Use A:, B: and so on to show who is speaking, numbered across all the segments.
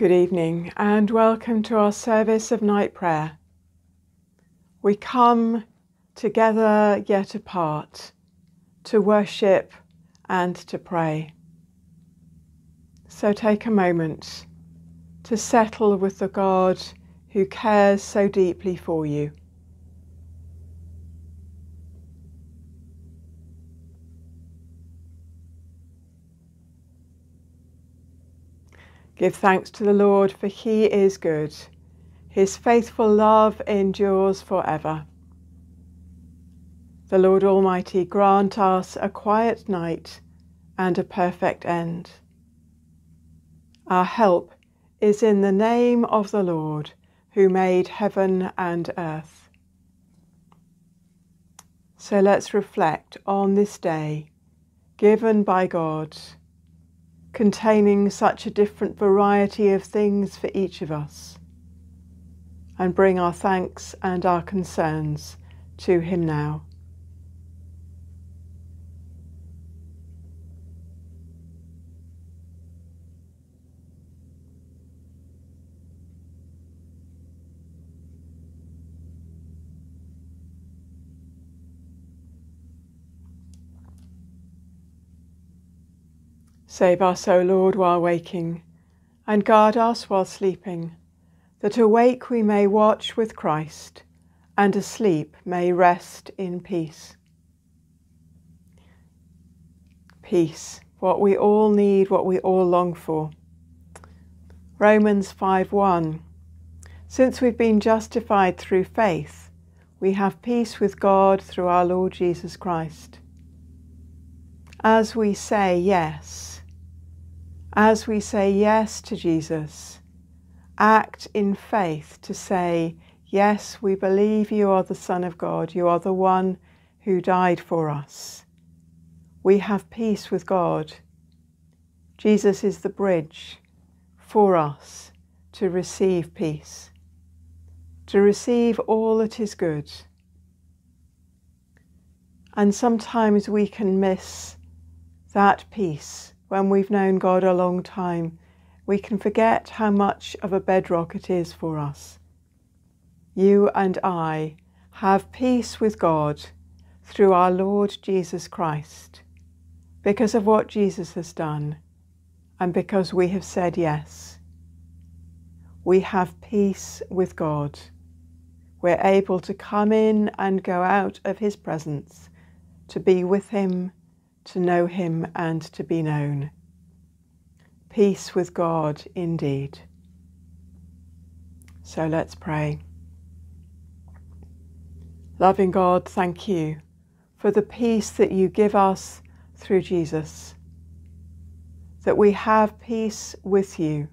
A: Good evening and welcome to our service of night prayer. We come together yet apart to worship and to pray. So take a moment to settle with the God who cares so deeply for you. Give thanks to the Lord, for he is good. His faithful love endures forever. The Lord Almighty grant us a quiet night and a perfect end. Our help is in the name of the Lord, who made heaven and earth. So let's reflect on this day given by God containing such a different variety of things for each of us, and bring our thanks and our concerns to Him now. Save us, O Lord, while waking, and guard us while sleeping, that awake we may watch with Christ, and asleep may rest in peace. Peace, what we all need, what we all long for. Romans 5:1 Since we've been justified through faith, we have peace with God through our Lord Jesus Christ. As we say yes, as we say yes to Jesus, act in faith to say, Yes, we believe you are the Son of God, you are the one who died for us. We have peace with God. Jesus is the bridge for us to receive peace, to receive all that is good. And sometimes we can miss that peace when we've known God a long time, we can forget how much of a bedrock it is for us. You and I have peace with God through our Lord Jesus Christ because of what Jesus has done and because we have said yes. We have peace with God. We're able to come in and go out of His presence, to be with Him to know Him and to be known. Peace with God indeed. So let's pray. Loving God, thank you for the peace that you give us through Jesus, that we have peace with you,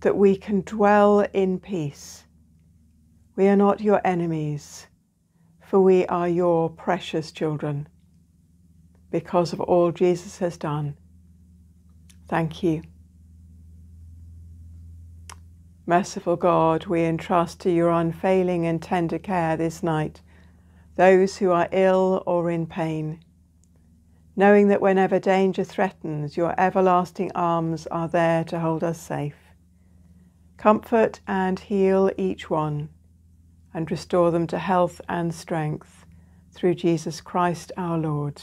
A: that we can dwell in peace. We are not your enemies, for we are your precious children because of all Jesus has done. Thank you. Merciful God, we entrust to your unfailing and tender care this night those who are ill or in pain, knowing that whenever danger threatens, your everlasting arms are there to hold us safe. Comfort and heal each one, and restore them to health and strength through Jesus Christ our Lord.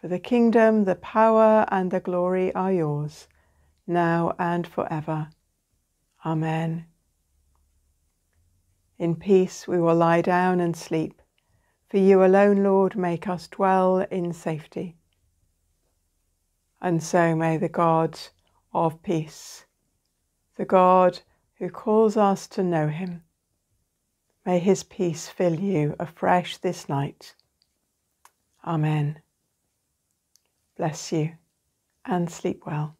A: For the kingdom, the power, and the glory are yours, now and forever. Amen. In peace we will lie down and sleep, for you alone, Lord, make us dwell in safety. And so may the God of peace, the God who calls us to know him, may his peace fill you afresh this night. Amen bless you, and sleep well.